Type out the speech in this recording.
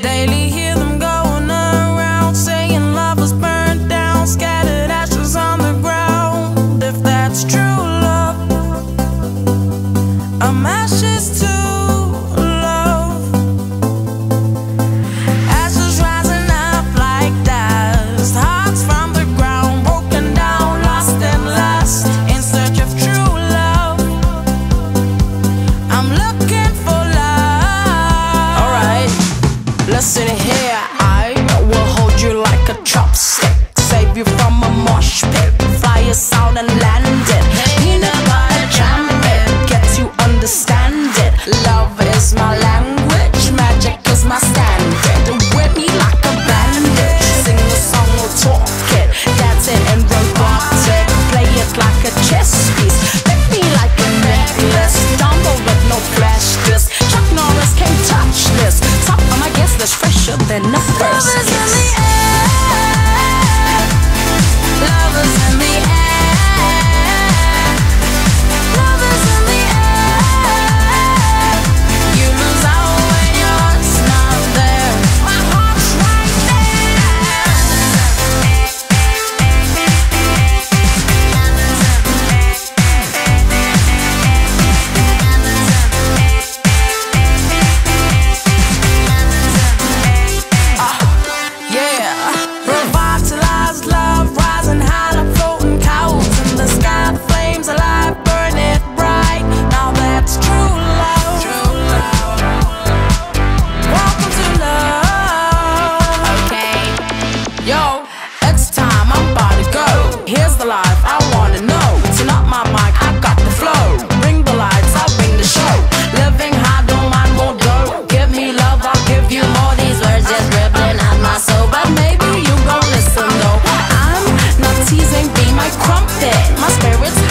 Daily you like a chopstick, save you from a mosh pit, fly us out and land it. Peanut butter jam it, get to understand it. Love is my language, magic is my standard. Whip me like a bandit, sing a song or talk it, dance it and robotic, play it like a chess piece. Make me like a necklace, dumble with no flash. Chuck Norris can't touch this. Top of my guest list, fresher than the first. crumpet. My spirit's